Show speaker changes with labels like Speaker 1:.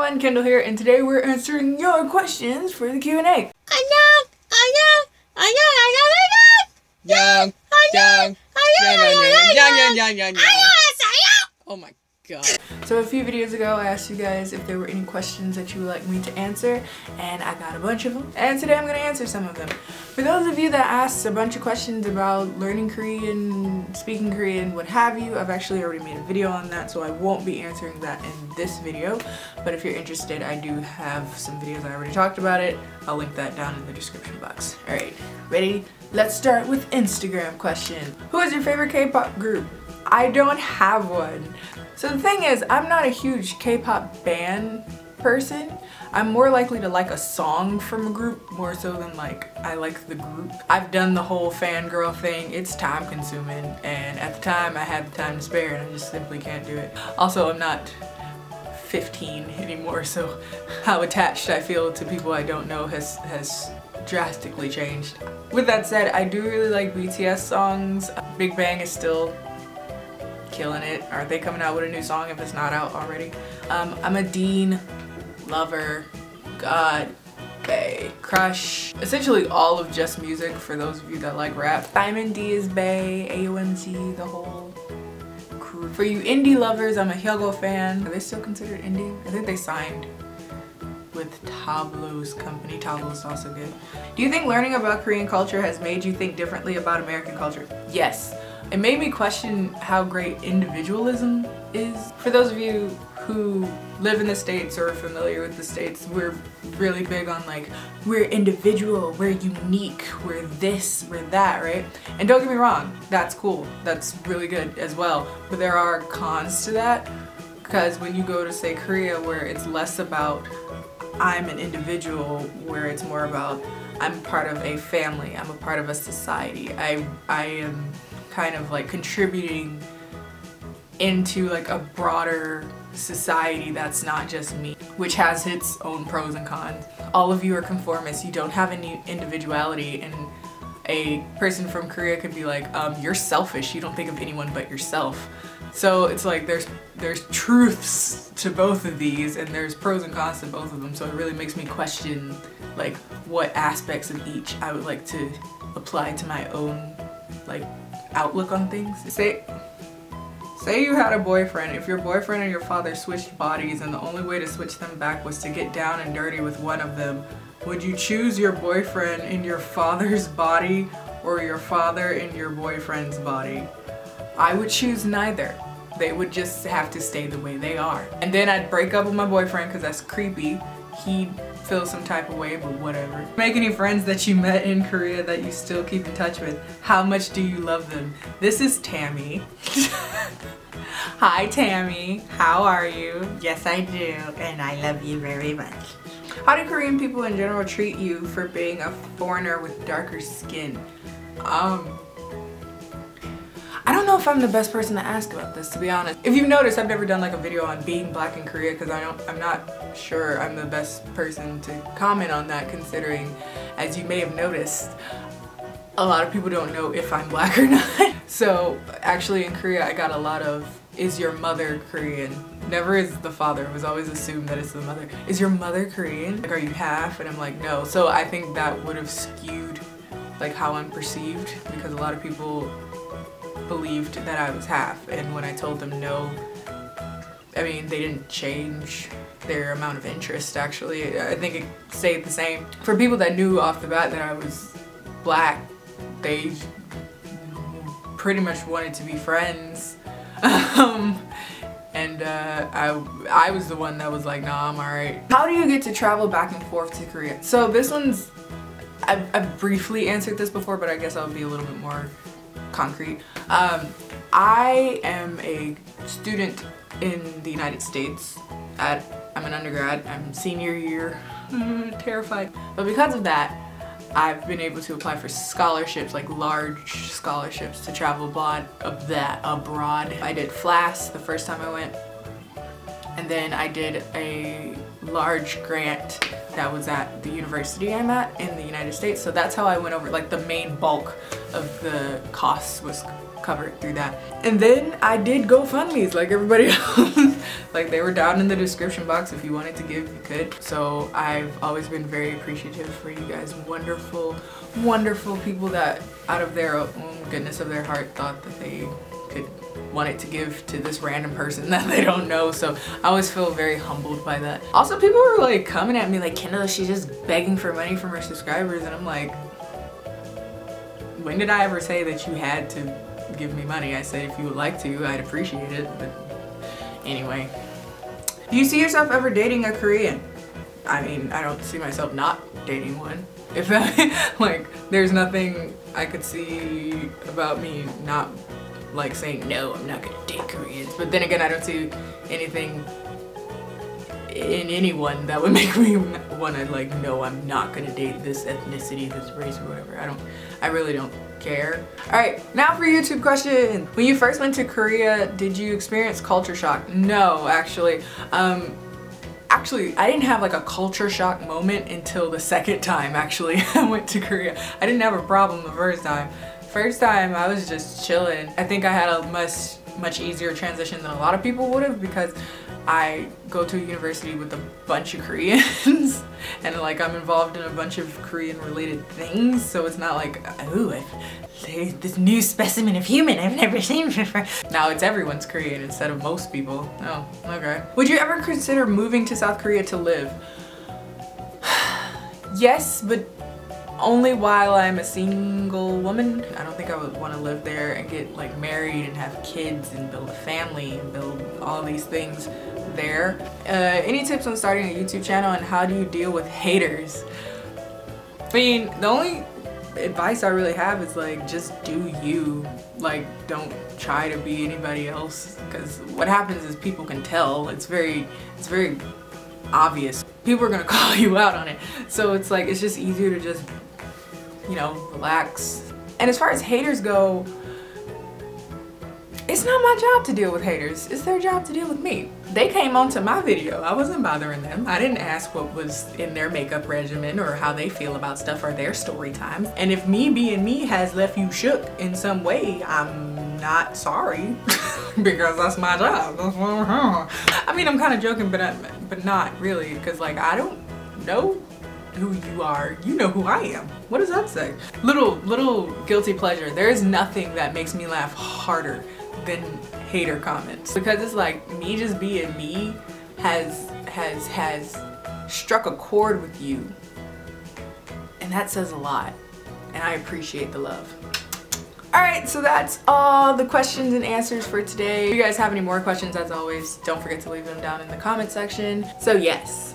Speaker 1: everyone, Kendall here, and today we're answering your questions for the Q&A. I know,
Speaker 2: I know, I know, I know, I know, I know.
Speaker 3: Young, young, young, young, young, young, young, young, young. Oh my god.
Speaker 1: So a few videos ago, I asked you guys if there were any questions that you would like me to answer, and I got a bunch of them. And today I'm to answer some of them. For those of you that asked a bunch of questions about learning Korean, speaking Korean, what have you, I've actually already made a video on that, so I won't be answering that in this video. But if you're interested, I do have some videos I already talked about it. I'll link that down in the description box. Alright, ready? Let's start with Instagram question. Who is your favorite K-pop group? I don't have one. So the thing is, I'm not a huge K-pop band person. I'm more likely to like a song from a group more so than like I like the group. I've done the whole fangirl thing. It's time consuming and at the time I had the time to spare and I just simply can't do it. Also, I'm not 15 anymore so how attached I feel to people I don't know has, has drastically changed. With that said, I do really like BTS songs. Big Bang is still killing it. Aren't they coming out with a new song if it's not out already? Um, I'm a Dean lover, god, Bae, crush. Essentially all of just music for those of you that like rap. Diamond D is Bae, AOMG, the whole crew. For you indie lovers, I'm a Hyukoh fan. Are they still considered indie? I think they signed with Tablo's company. Tablo's also good. Do you think learning about Korean culture has made you think differently about American culture? Yes. It made me question how great individualism is. For those of you who live in the States or are familiar with the States, we're really big on like, we're individual, we're unique, we're this, we're that, right? And don't get me wrong, that's cool. That's really good as well. But there are cons to that because when you go to say Korea where it's less about I'm an individual, where it's more about I'm part of a family, I'm a part of a society, I, I am kind of like contributing into like a broader society that's not just me, which has its own pros and cons. All of you are conformists, you don't have any individuality and a person from Korea could be like, um, you're selfish, you don't think of anyone but yourself. So it's like there's there's truths to both of these and there's pros and cons to both of them. So it really makes me question like what aspects of each I would like to apply to my own like outlook on things. Say, say you had a boyfriend. If your boyfriend and your father switched bodies and the only way to switch them back was to get down and dirty with one of them, would you choose your boyfriend in your father's body or your father in your boyfriend's body? I would choose neither. They would just have to stay the way they are. And then I'd break up with my boyfriend because that's creepy. He'd feel some type of way, but whatever. Make any friends that you met in Korea that you still keep in touch with. How much do you love them? This is Tammy. Hi Tammy, how are you?
Speaker 2: Yes I do, and I love you very much.
Speaker 1: How do Korean people in general treat you for being a foreigner with darker skin? Um, don't know if I'm the best person to ask about this, to be honest. If you've noticed, I've never done like a video on being black in Korea because I don't, I'm not sure I'm the best person to comment on that considering, as you may have noticed, a lot of people don't know if I'm black or not. so actually in Korea, I got a lot of, is your mother Korean? Never is the father, it was always assumed that it's the mother. Is your mother Korean? Like, are you half? And I'm like, no. So I think that would have skewed like how I'm perceived because a lot of people believed that I was half and when I told them no, I mean they didn't change their amount of interest actually. I think it stayed the same. For people that knew off the bat that I was black, they pretty much wanted to be friends. um, and uh, I, I was the one that was like, nah, I'm alright. How do you get to travel back and forth to Korea? So this one's, I've, I've briefly answered this before, but I guess I'll be a little bit more concrete. Um, I am a student in the United States. At, I'm an undergrad, I'm senior year, terrified. But because of that, I've been able to apply for scholarships, like large scholarships to travel abroad, of that abroad. I did FLAS the first time I went, and then I did a large grant that was at the university I'm at in the United States. So that's how I went over, like the main bulk of the costs was covered through that. And then I did GoFundMe's like everybody else. like they were down in the description box if you wanted to give, you could. So I've always been very appreciative for you guys wonderful, wonderful people that out of their own goodness of their heart thought that they could wanted to give to this random person that they don't know so I always feel very humbled by that. Also people were like coming at me like Kendall she's just begging for money from her subscribers and I'm like when did I ever say that you had to give me money? I said if you would like to I'd appreciate it but anyway. Do you see yourself ever dating a Korean? I mean I don't see myself not dating one. If like there's nothing I could see about me not like saying no I'm not gonna date Koreans. But then again I don't see anything in anyone that would make me want to like no I'm not gonna date this ethnicity this race or whatever. I don't I really don't care. All right now for YouTube question when you first went to Korea did you experience culture shock? No actually. Um actually I didn't have like a culture shock moment until the second time actually I went to Korea. I didn't have a problem the first time First time I was just chilling. I think I had a much much easier transition than a lot of people would have because I go to a university with a bunch of Koreans and like I'm involved in a bunch of Korean related things so it's not like oh this new specimen of human I've never seen before. Now it's everyone's Korean instead of most people. Oh, okay. Would you ever consider moving to South Korea to live? yes, but only while I'm a single woman. I don't think I would want to live there and get like married and have kids and build a family and build all these things there. Uh, any tips on starting a YouTube channel and how do you deal with haters? I mean, the only advice I really have is like just do you. Like don't try to be anybody else because what happens is people can tell. It's very, it's very obvious. People are gonna call you out on it. So it's like, it's just easier to just you know, relax. And as far as haters go, it's not my job to deal with haters. It's their job to deal with me. They came onto my video. I wasn't bothering them. I didn't ask what was in their makeup regimen or how they feel about stuff or their story times. And if me being me has left you shook in some way, I'm not sorry because that's my job. I mean, I'm kind of joking, but, I, but not really because like I don't know who you are, you know who I am. What does that say? Little, little guilty pleasure. There is nothing that makes me laugh harder than hater comments because it's like me just being me has, has, has struck a chord with you and that says a lot and I appreciate the love. Alright, so that's all the questions and answers for today. If you guys have any more questions, as always, don't forget to leave them down in the comment section. So yes,